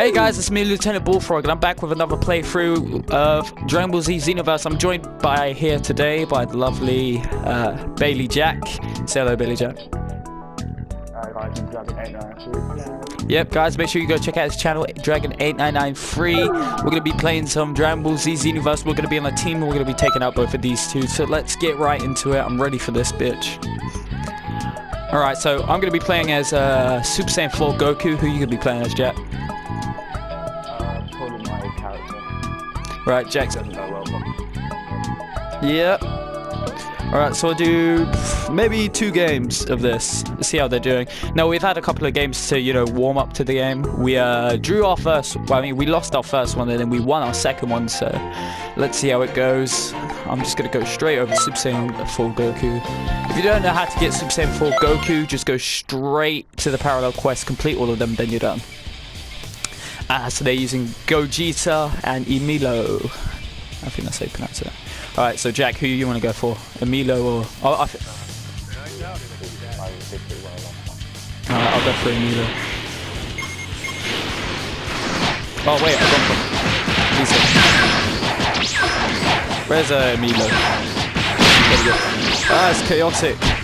Hey guys, it's me, Lieutenant Bullfrog, and I'm back with another playthrough of Dragon Ball Z Xenoverse. I'm joined by here today by the lovely uh, Bailey Jack. Say hello, Bailey Jack. Yep, guys, make sure you go check out his channel, Dragon8993. We're going to be playing some Dragon Ball Z Xenoverse. We're going to be on a team, and we're going to be taking out both of these two. So let's get right into it. I'm ready for this bitch. Alright, so I'm going to be playing as uh, Super Saiyan 4 Goku. Who you going to be playing as, Jack? Right, Jack's Doesn't go well, Yeah. Alright, so we'll do maybe two games of this. See how they're doing. Now, we've had a couple of games to, you know, warm up to the game. We uh, drew our first, well, I mean, we lost our first one and then we won our second one, so let's see how it goes. I'm just going to go straight over Super Saiyan 4 Goku. If you don't know how to get Super Saiyan 4 Goku, just go straight to the parallel quest, complete all of them, then you're done. Uh, so they're using Gogeta and Emilo. I think that's how you pronounce it. Alright, so Jack, who you want to go for? Emilo or... Oh, I th- last time. Alright, I'll go for Emilo. Oh, wait, I've gone for... Where's uh, Emilo? Ah, it's chaotic.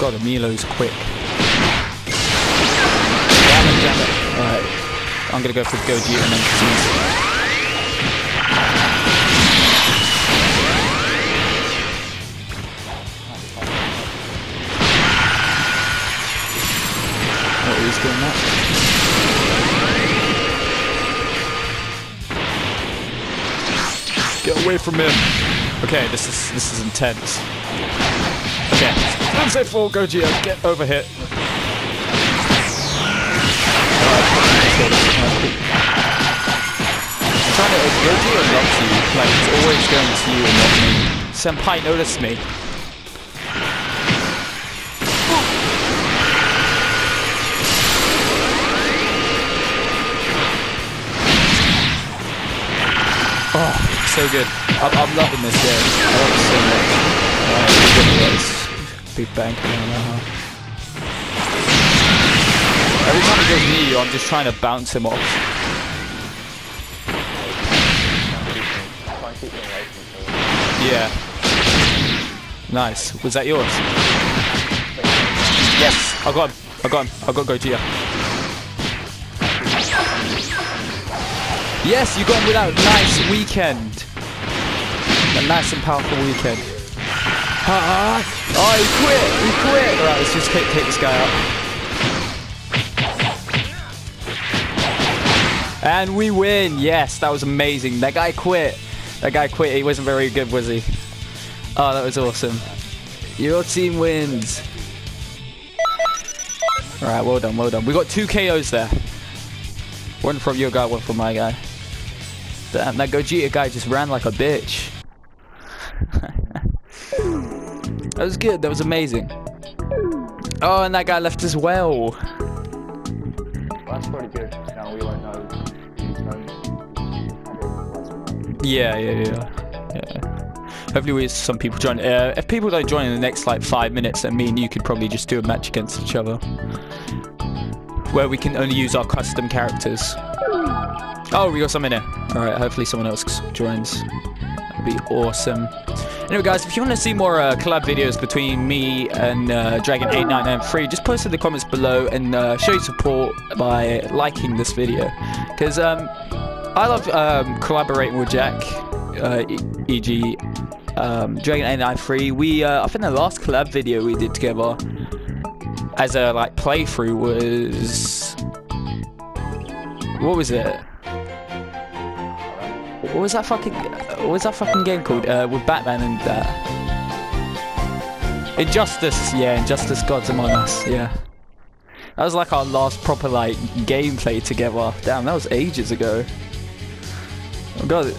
God, Emilo's quick. Damn it, damn it. Alright. I'm gonna go for Gogeta and then. Oh, he's doing that. Get away from him. Okay, this is this is intense. Okay, Say full Gogeta, get over here. Trying to Gogeta loves you, like he's always going to you and not me. Senpai noticed me. Oh, so good. I'm, I'm loving this game. I love it so much. Boys. Big bang coming out. Uh-huh. Every time he goes near you, I'm just trying to bounce him off. Try and keep them away from each other. Yeah. Nice. Was that yours? Yes! I got him. I got him. I got Gogeta. Yes, you got him without a nice weekend. A nice and powerful weekend. Oh, he quit! He quit! Alright, let's just take, take this guy out. And we win! Yes, that was amazing. That guy quit. That guy quit. He wasn't very good, was he? Oh, that was awesome. Your team wins. Alright, well done, well done. We got two KOs there. One from your guy, one from my guy. Damn, that Gogeta guy just ran like a bitch. That was good, that was amazing. Oh, and that guy left as well. That's pretty good. Now we know. Yeah, yeah, yeah. yeah. Hopefully, we some people join. Uh, if people don't join in the next like five minutes, then me and you could probably just do a match against each other, where we can only use our custom characters. Oh, we got some in here. All right. Hopefully, someone else joins. That'd be awesome. Anyway, guys, if you want to see more uh, collab videos between me and uh, Dragon8993, just post in the comments below and uh, show your support by liking this video. Because um, I love um, collaborating with Jack, uh, e.g. Um, Dragon893. We, uh, I think the last collab video we did together as a like playthrough was what was it? What was that fucking? What was that fucking game called? Uh, with Batman and uh, Injustice. Yeah, Injustice. Gods Among Us. Yeah. That was like our last proper like gameplay together. Damn, that was ages ago. Oh god.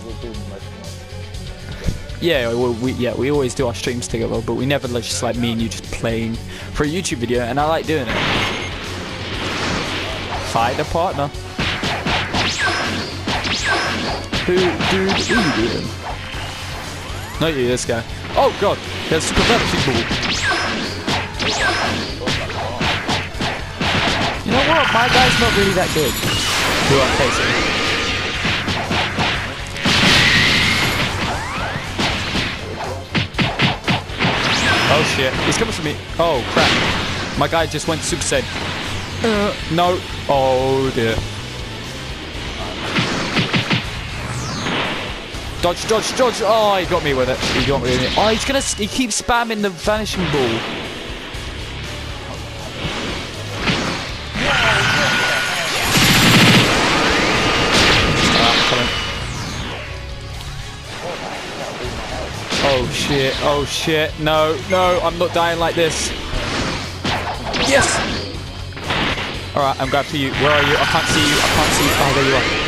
Yeah, we, we yeah we always do our streams together, but we never like, just like me and you just playing for a YouTube video, and I like doing it. Find a partner. Who, what are you doing? Not you, this guy. Oh god, there's super vanishing ball. You know what? My guy's not really that good. Who I'm facing. Oh shit, he's coming for me. Oh crap. My guy just went Super Saiyan. Uh, no. Oh dear. Dodge, dodge, dodge. Oh, he got me with it. He got me with it. Oh, he's gonna. He keeps spamming the vanishing ball. Ah, oh shit, oh shit. No, no, I'm not dying like this. Yes! Alright, I'm glad for you. Where are you? I can't see you. I can't see you. Oh, there you are.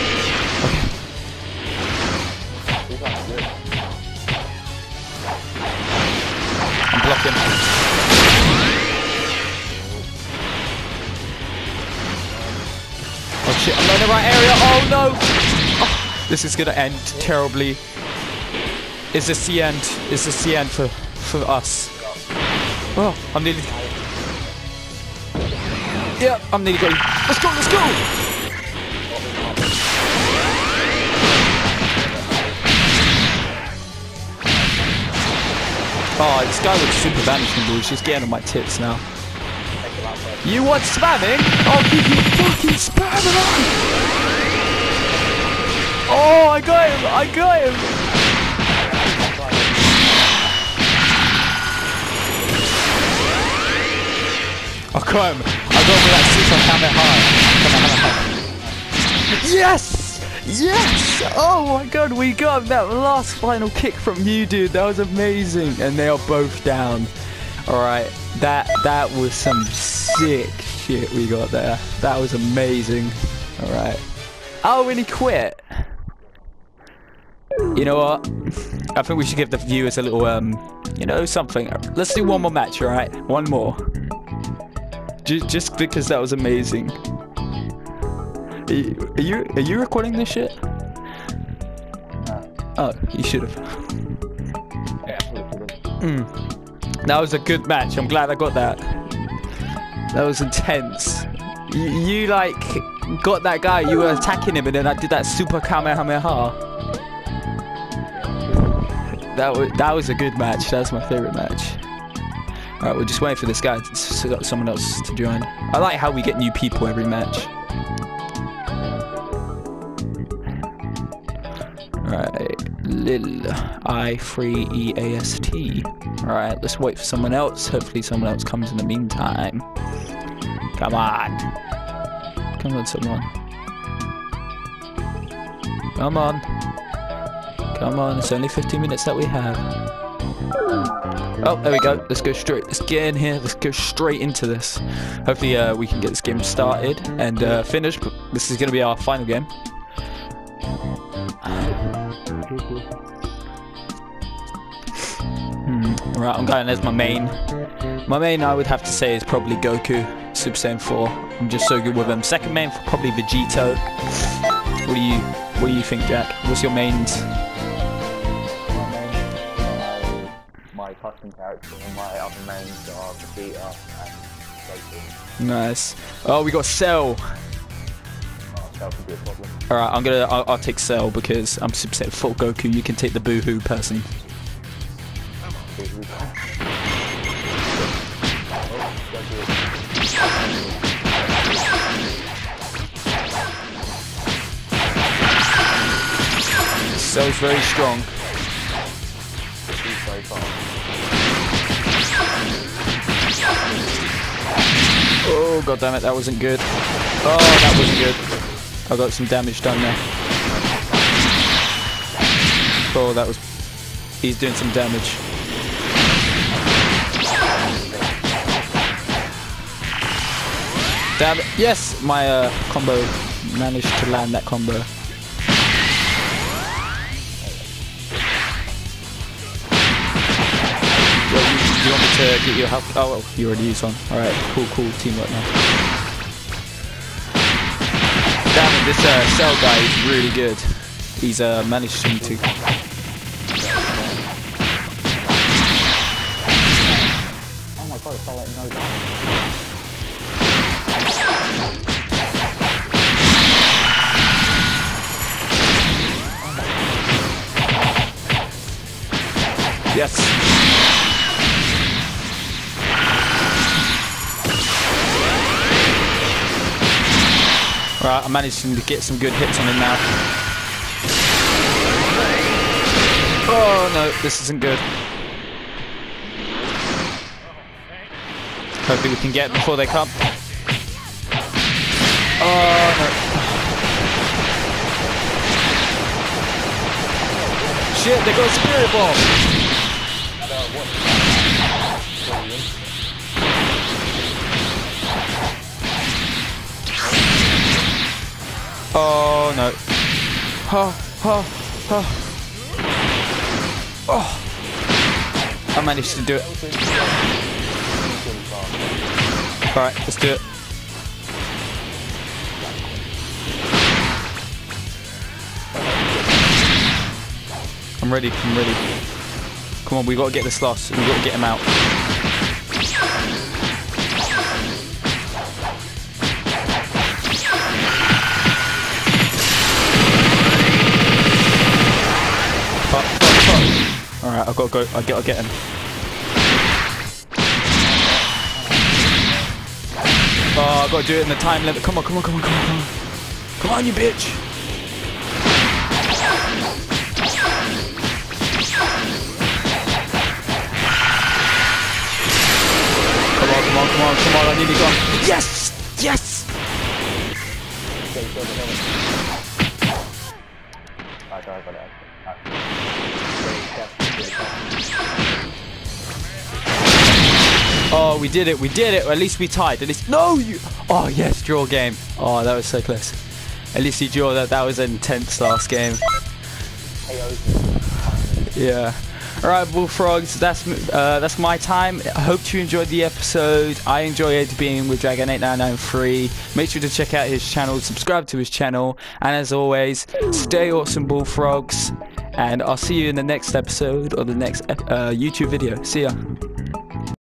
Oh no! Oh, this is gonna end terribly. Is this the end? Is this the end for, for us? Oh, I'm nearly... Yeah, I'm nearly you. Let's go, let's go! Oh, this guy with super vanishing ball is just getting on my tits now. You want spamming? I'll give you fucking spamming got him! I got him! I got him! I got him with that super Kamehameha. Yes! Yes! Oh my god, we got that last final kick from you, dude. That was amazing. And they are both down. Alright, that that was some sick shit we got there. That was amazing. Alright. Oh, and he quit. You know what? I think we should give the viewers a little, um, you know, something. Let's do one more match, alright? One more. Just, just because that was amazing. Are you, are you are you recording this shit? No. Oh, you should have. Yeah, probably. That was a good match. I'm glad I got that. That was intense. You, you like got that guy. You were attacking him, and then I did that super kamehameha. That was that was a good match. That's my favorite match. All right, we're just waiting for this guy, to, someone else to join. I like how we get new people every match. Alright, Lil I free E A S T. Alright, let's wait for someone else. Hopefully someone else comes in the meantime. Come on. Come on, someone. Come on. Come on, it's only 15 minutes that we have. Oh, there we go. Let's go straight. Let's get in here. Let's go straight into this. Hopefully, uh, we can get this game started and uh, finished. This is going to be our final game. Hmm. Right, I'm going as my main. My main, I would have to say, is probably Goku, Super Saiyan 4. I'm just so good with him. Second main, probably Vegito. What do you, what do you think, Jack? What's your mains? Character, my other mains are Vegeta and Goku. Um, nice. Oh, we got Cell. Oh, that could be a problem. All right, I'm gonna. I'll, I'll take Cell because I'm Super Saiyan 4 Goku. You can take the Boohoo person. Cell's very strong. Oh god damn it, that wasn't good. Oh, that wasn't good. I got some damage done there. Oh, that was. He's doing some damage. Damn it. Yes, my uh, combo managed to land that combo. to get your help. Oh, well, you already used one. Alright, cool, cool teamwork now. Damn it, this uh, Cell guy is really good. He's uh, managing to... Oh my god, I let him know Yes. Right, I managed to get some good hits on him now. Oh no, this isn't good. Hopefully we can get before they come. Oh no. Shit, they got a spirit bomb! Oh no. Oh, oh, oh. Oh. I managed to do it. Alright, let's do it. I'm ready, I'm ready. Come on, we gotta get this lost. We gotta get him out. Fuck. I've got to go. I gotta get him. Oh, I've got to do it in the time limit. Come on, come on, come on, come on, come on. Come on, you bitch. Come on, come on, come on, come on. I nearly gone. Yes! Yes! Okay, go, Oh, we did it. We did it. Or at least we tied. At least no. You. Oh yes, draw game. Oh, that was so close. At least you draw that. That was an intense last game. Yeah. All right, bullfrogs. That's uh, that's my time. I hope you enjoyed the episode. I enjoyed being with Dragon 8993. Make sure to check out his channel, subscribe to his channel, and as always, stay awesome, bullfrogs. And I'll see you in the next episode or the next uh, YouTube video. See ya.